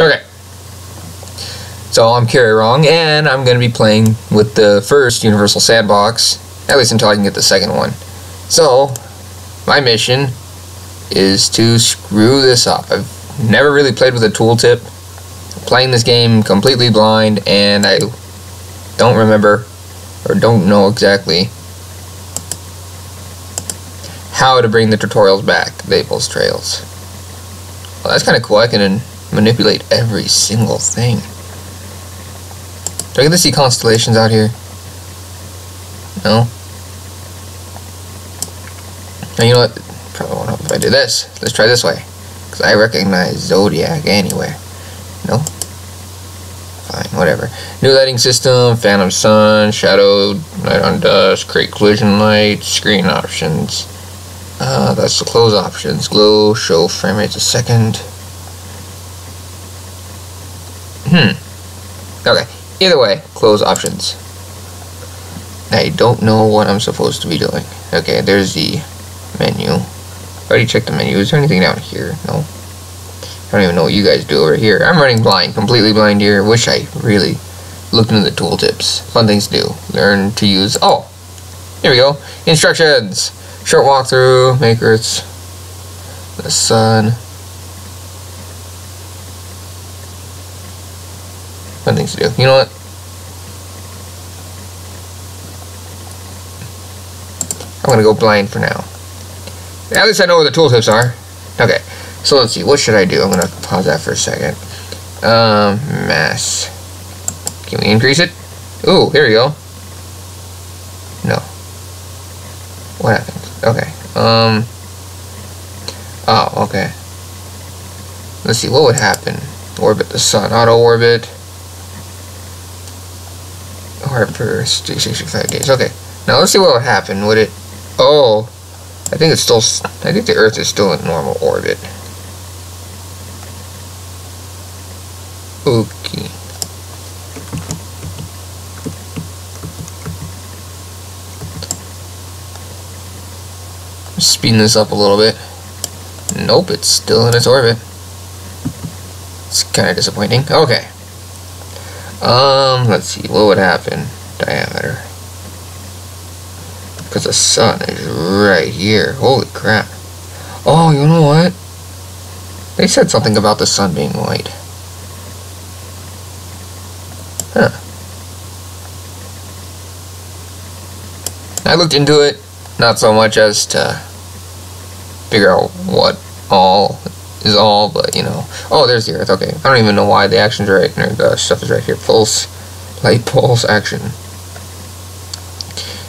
Okay. So I'm Kiraerong, and I'm going to be playing with the first Universal Sandbox, at least until I can get the second one. So, my mission is to screw this up. I've never really played with a tooltip. playing this game completely blind, and I don't remember, or don't know exactly, how to bring the tutorials back, Maples Trails. Well, that's kind of cool. I can manipulate every single thing. Do I get to see constellations out here? No? Now, you know what? Probably won't help if I do this. Let's try this way. Because I recognize Zodiac anywhere. No? Fine, whatever. New lighting system, phantom sun, shadow, night on Dust, create collision light, screen options. Uh, that's the close options. Glow, show frame rates a second. Hmm. Okay. Either way, close options. I don't know what I'm supposed to be doing. Okay, there's the menu. Already checked the menu. Is there anything down here? No. I don't even know what you guys do over here. I'm running blind, completely blind here. Wish I really looked into the tooltips. Fun things to do. Learn to use. Oh, here we go. Instructions. Short walkthrough. Make Earth's the sun. Fun things to do. You know what? I'm gonna go blind for now. At least I know where the tooltips are. Okay, so let's see. What should I do? I'm gonna pause that for a second. Um, mass. Can we increase it? Ooh, here we go. No. What happened? Okay. Um. Oh, okay. Let's see. What would happen? Orbit the sun. Auto orbit. Orbit for 65 days. Okay. Now let's see what would happen. Would it? Oh, I think it's still. I think the Earth is still in normal orbit. Okay. Speeding this up a little bit. Nope, it's still in its orbit. It's kind of disappointing. Okay. Um, let's see. What would happen? Diameter. Because the sun is right here. Holy crap. Oh, you know what? They said something about the sun being white. Huh. I looked into it, not so much as to figure out what all is all, but you know. Oh, there's the Earth. Okay, I don't even know why the action's right. The stuff is right here. Pulse, light pulse, action.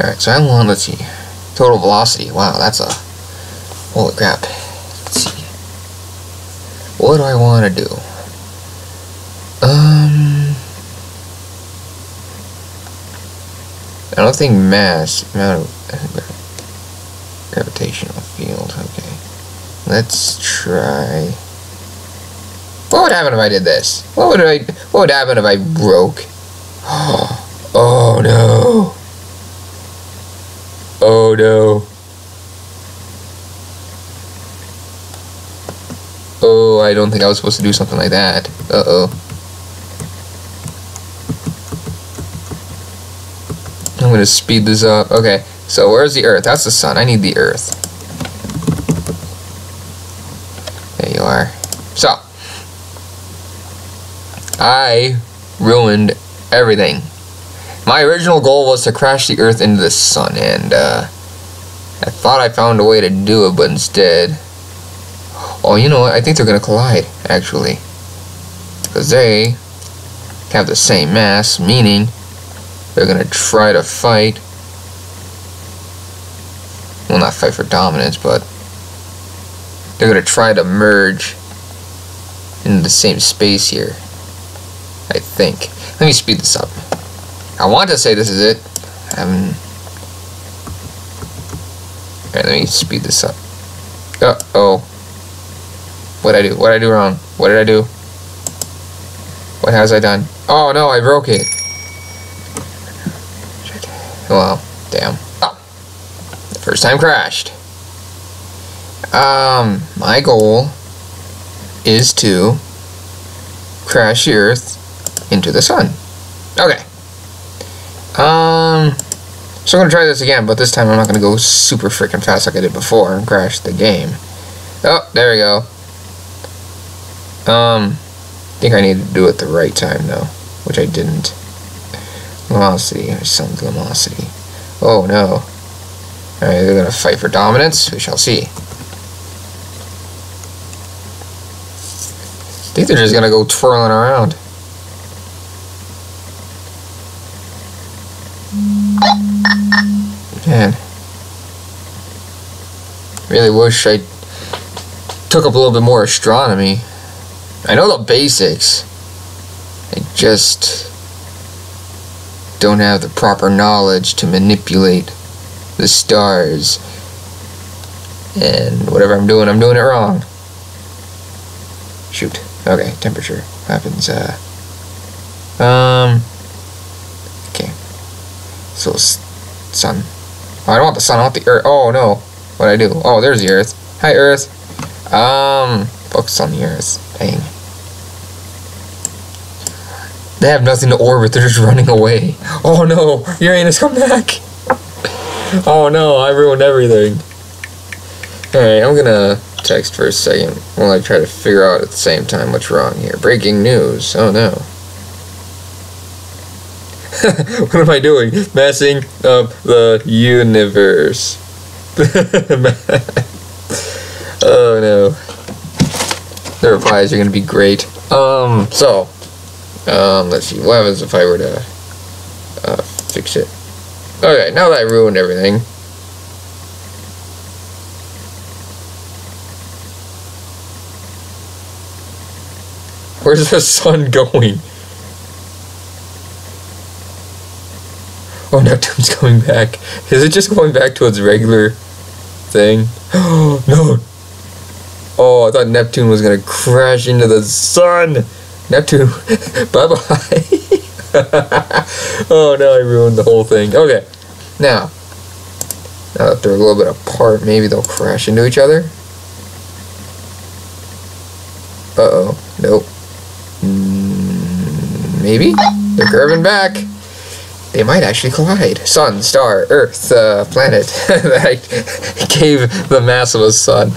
Alright, so I want, let's see, total velocity. Wow, that's a, holy crap. Let's see. What do I want to do? Um, I don't think mass, amount of gravitational field, okay. Let's try. What would happen if I did this? What would I, what would happen if I broke? Oh no. Oh no. Oh, I don't think I was supposed to do something like that. Uh-oh. I'm gonna speed this up. Okay, so where's the Earth? That's the Sun. I need the Earth. There you are. So, I ruined everything. My original goal was to crash the Earth into the Sun, and uh, I thought I found a way to do it, but instead... Oh, you know what? I think they're going to collide, actually. Because they have the same mass, meaning they're going to try to fight. Well, not fight for dominance, but they're going to try to merge in the same space here. I think. Let me speed this up. I want to say this is it. Um, Alright, let me speed this up. Uh oh. What did I do? What did I do wrong? What did I do? What has I done? Oh no, I broke it. Well, damn. Oh. First time crashed. Um, my goal is to crash the Earth into the sun. Okay. Um, so I'm gonna try this again, but this time I'm not gonna go super freaking fast like I did before and crash the game. Oh, there we go. Um, I think I need to do it the right time though, which I didn't. Or some luminosity. Oh no. Alright, they're gonna fight for dominance. We shall see. Think they're just gonna go twirling around. Man. Really wish I took up a little bit more astronomy. I know the basics. I just don't have the proper knowledge to manipulate the stars. And whatever I'm doing, I'm doing it wrong. Shoot. Okay, temperature happens. Uh, um. Okay. So, sun. Oh, I don't want the sun, I want the earth. Oh no. What I do? Oh, there's the earth. Hi, earth. Um, focus on the earth. Dang. They have nothing to orbit, they're just running away. Oh no, Uranus, come back! Oh no, I ruined everything. Alright, I'm gonna text for a second while I try to figure out at the same time what's wrong here. Breaking news. Oh no. what am I doing? Messing up the universe. oh no. The replies are gonna be great. Um, so, um, let's see. What happens if I were to uh, fix it? Okay, now that I ruined everything. Where's the sun going? Oh, Neptune's coming back. Is it just going back to its regular thing? No. Oh, I thought Neptune was going to crash into the sun. Neptune, bye-bye. oh, now I ruined the whole thing. Okay, now, now that they're a little bit apart, maybe they'll crash into each other. Uh-oh, nope. Maybe? They're curving back. They might actually collide. Sun, star, Earth, uh, planet that gave the mass of a sun.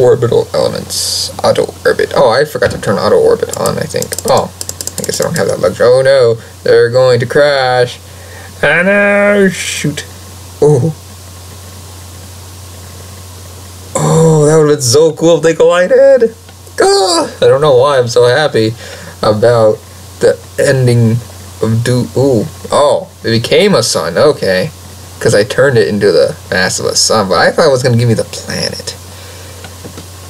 Orbital elements. Auto orbit. Oh, I forgot to turn auto orbit on, I think. Oh, I guess I don't have that luxury. Oh no, they're going to crash. I know. Shoot. Oh. Oh, that would have been so cool if they collided. I don't know why I'm so happy about the ending of Do. Ooh. Oh, it became a sun. Okay. Because I turned it into the mass of a sun. But I thought it was going to give me the planet.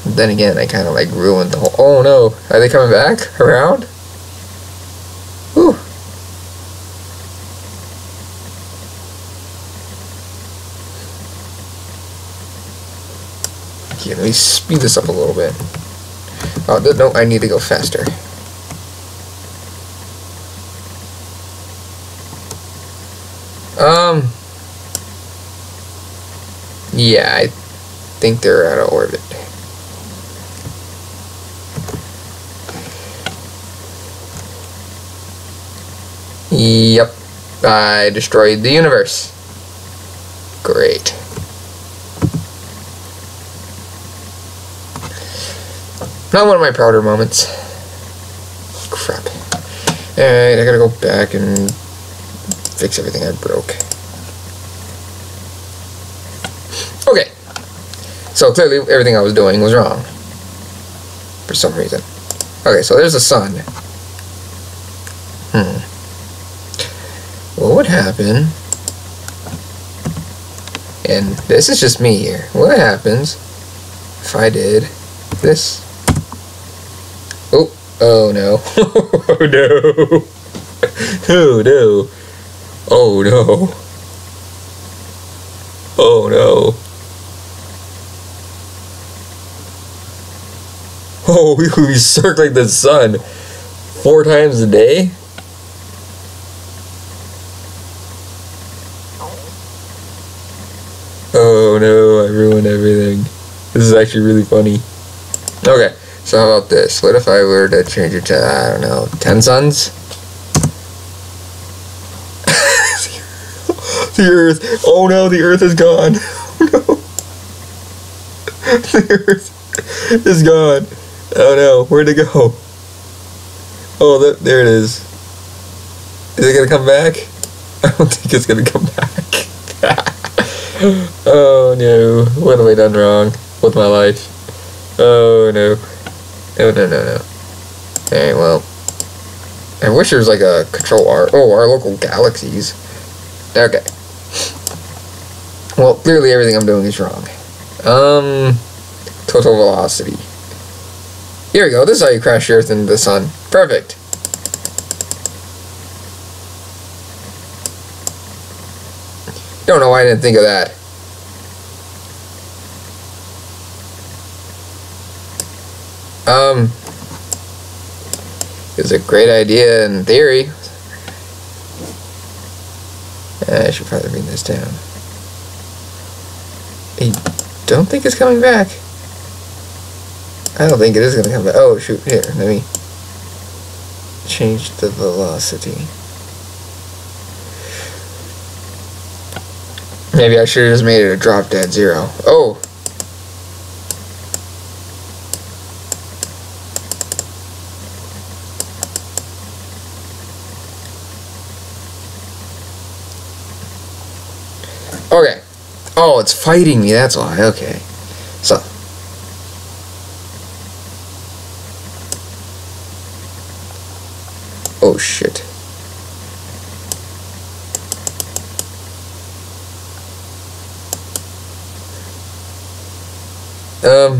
Then again, I kind of like ruined the whole. Oh no. Are they coming back around? Whew. Okay, let me speed this up a little bit. Oh, no, I need to go faster. Um, yeah, I think they're out of orbit. Yep, I destroyed the universe. Great. One of my prouder moments. Crap. Alright, I gotta go back and fix everything I broke. Okay. So clearly everything I was doing was wrong. For some reason. Okay, so there's the sun. Hmm. What would happen? And this is just me here. What happens if I did this? Oh, oh no. oh no. oh no. Oh no. Oh no. Oh, we will be circling the sun four times a day? Oh no, I ruined everything. This is actually really funny. Okay, so how about this? What if I were to change it to, I don't know, 10 suns? the earth. Oh no, the earth is gone. Oh no. the earth is gone. Oh no, where'd it go? Oh, that, there it is. Is it gonna come back? I don't think it's gonna come back. oh no, what have I done wrong with my life? Oh no. No, no, no, no. Alright, well. I wish there was like a control R. Oh, our local galaxies. Okay. Well, clearly everything I'm doing is wrong. Um, total velocity. Here we go. This is how you crash the Earth into the Sun. Perfect. Don't know why I didn't think of that. Um, it's a great idea in theory. I should probably bring this down. I don't think it's coming back. I don't think it is going to come back. Oh, shoot. Here, let me change the velocity. Maybe I should have just made it a drop dead zero. Oh! Okay. Oh, it's fighting me, that's why. Okay. So. Oh, shit. Um.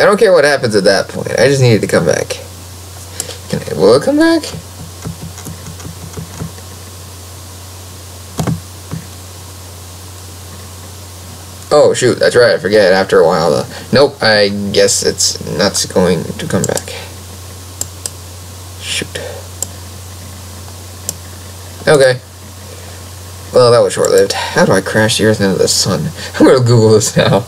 I don't care what happens at that point. I just needed to come back. Can I, will it come back? Oh shoot, that's right, I forget after a while though. Nope, I guess it's not going to come back. Shoot. Okay. Well, that was short-lived. How do I crash the Earth into the Sun? I'm gonna Google this now.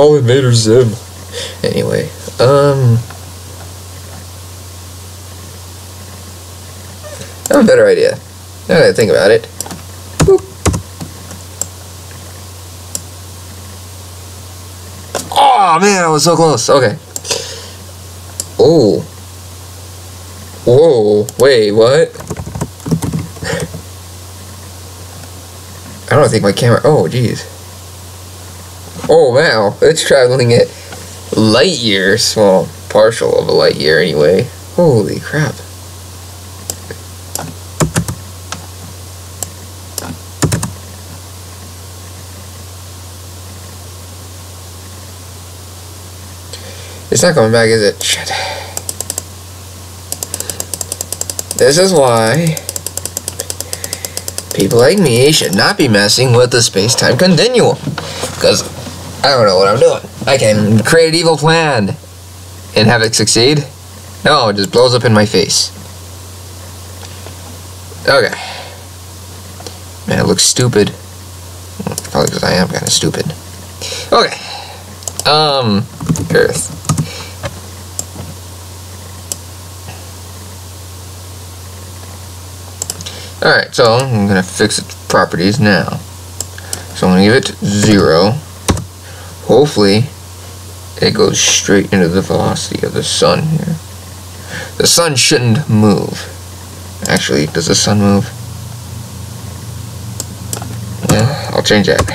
Call Invader Zim. Anyway, um... I have a better idea. Now that I think about it. Boop. Oh man, I was so close. Okay. Oh. Whoa. Wait, what? I don't think my camera. Oh, jeez. Oh, wow. It's traveling at light years. Well, partial of a light year anyway. Holy crap. It's not coming back, is it? Shit. This is why people like me should not be messing with the space-time continuum. Because I don't know what I'm doing. I can create an evil plan and have it succeed. No, it just blows up in my face. Okay. Man, it looks stupid. Probably because I am kind of stupid. Okay. Um, Earth. Alright, so I'm going to fix its properties now. So I'm going to give it 0. Hopefully, it goes straight into the velocity of the sun here. The sun shouldn't move. Actually, does the sun move? Yeah, I'll change that.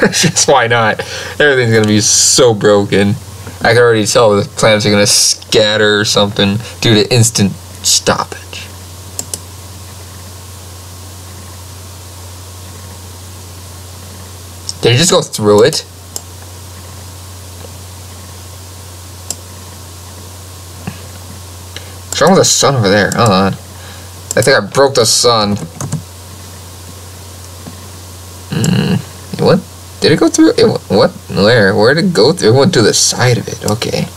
Just why not? Everything's to be so broken. I can already tell the planets are to scatter or something due to instant stoppage. Did you just go through it? Wrong with the sun over there? Hold on. I think I broke the sun. Hmm. What? Did it go through? It, what? Where? Where did it go through? It went to the side of it. Okay.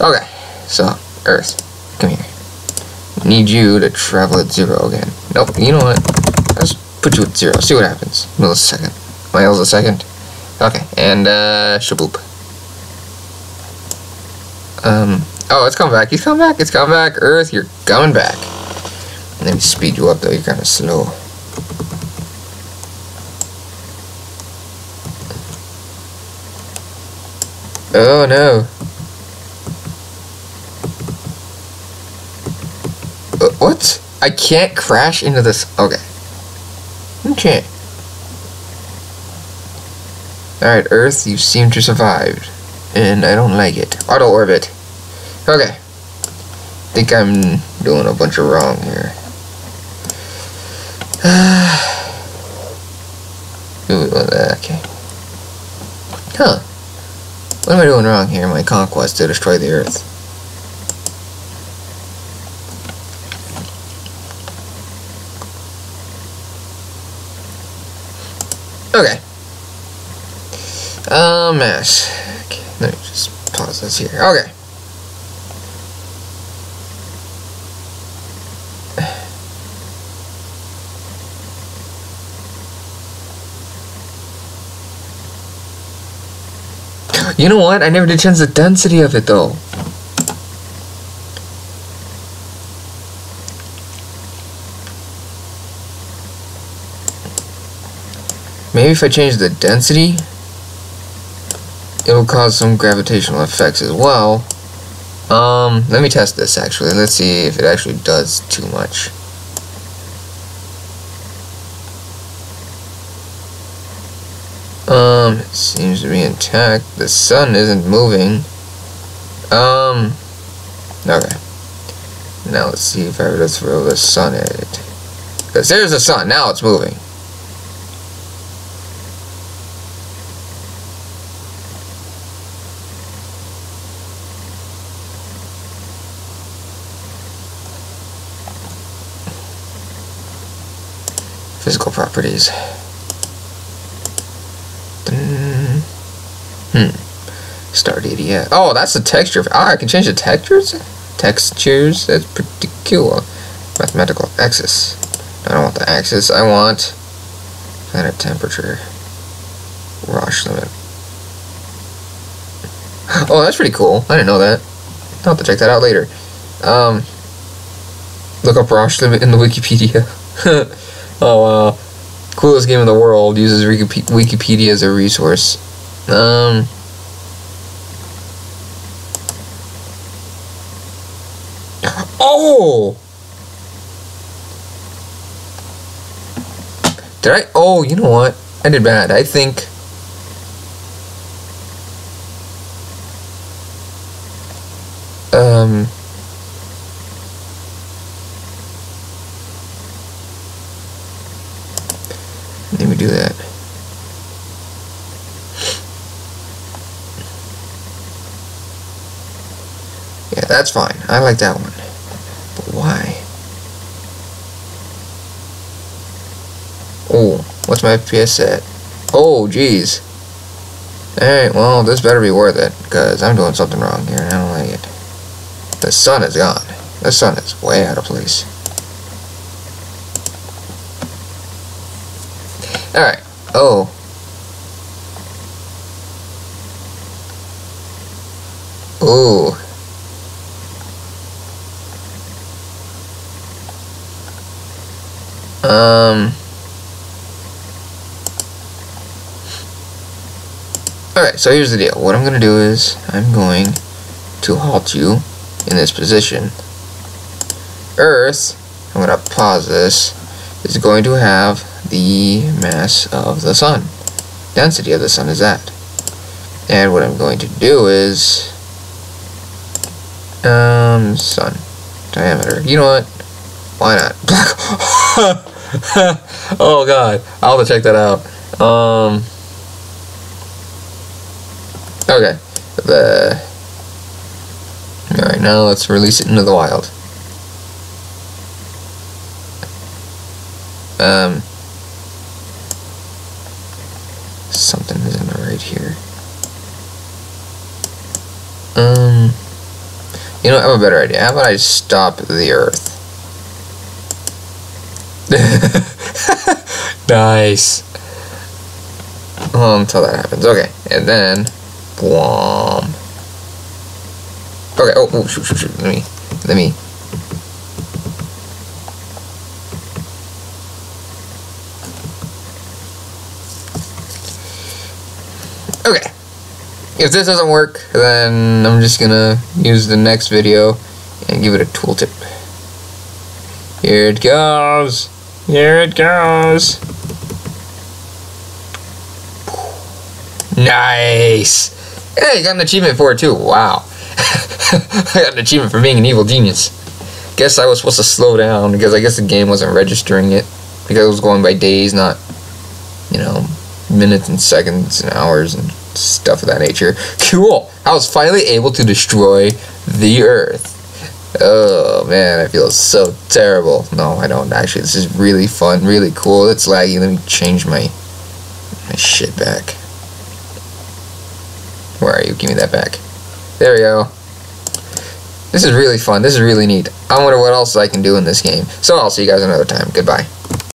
Okay, so Earth, come here. Need you to travel at zero again. Nope, you know what? Let's put you at zero, see what happens. Millisecond. Miles a second. Okay, and uh, shaboop. Um, oh, it's coming back. He's coming back. It's coming back. Earth, you're coming back. Let me speed you up though. You're kind of slow. Oh no. Uh, what? I can't crash into this. Okay. Okay. Alright, Earth, you seem to survive. And I don't like it. Auto orbit. Okay. think I'm doing a bunch of wrong here. Uh, okay. Huh. What am I doing wrong here my conquest to destroy the Earth? Okay. Oh, mess. Let me just pause this here. Okay. You know what? I never did change the density of it though. Maybe if I change the density, it'll cause some gravitational effects as well. Um, let me test this actually. Let's see if it actually does too much. Um, it seems to be intact. The sun isn't moving. Um, okay. Now let's see if I to throw the sun at it. Because there's the sun. Now it's moving. Physical properties. Hmm. Start idiot. Oh, that's the texture. Ah, I can change the textures? Textures? That's pretty cool. Mathematical axis. I don't want the axis. I want planet temperature. Roche limit. Oh, that's pretty cool. I didn't know that. I'll have to check that out later. Um, look up Roche limit in the Wikipedia. oh, wow. Coolest game in the world uses Wikipedia as a resource. Um. Oh! Did I? Oh, you know what? I did bad. I think. Um. Let me do that. Yeah, that's fine. I like that one. But why? Oh, what's my FPS at? Oh, jeez. Alright, well, this better be worth it, because I'm doing something wrong here, and I don't like it. The sun is gone. The sun is way out of place. Alright. Oh. Oh. Um. Alright, so here's the deal. What I'm going to do is, I'm going to halt you in this position. Earth, I'm going to pause this, is going to have the mass of the sun. Density of the sun is that. And what I'm going to do is, um, sun diameter. You know what? Why not? Oh god, I'll have to check that out. Um. Okay. The. Alright, now let's release it into the wild. Um. Something isn't right here. Um. You know, I have a better idea. How about I stop the Earth? nice. until that happens. Okay, and then, boom. Okay. Oh, oh, shoot, shoot, shoot. Let me, let me. Okay. If this doesn't work, then I'm just gonna use the next video and give it a tooltip. Here it goes. Here it goes. Nice. Hey, got an achievement for it too. Wow. I got an achievement for being an evil genius. Guess I was supposed to slow down because I guess the game wasn't registering it because it was going by days, not you know minutes and seconds and hours and stuff of that nature. Cool. I was finally able to destroy the Earth. Oh man, I feel so terrible. No, I don't actually. This is really fun, really cool. It's laggy. Let me change my my shit back. Where are you? Give me that back. There we go. This is really fun. This is really neat. I wonder what else I can do in this game. So I'll see you guys another time. Goodbye.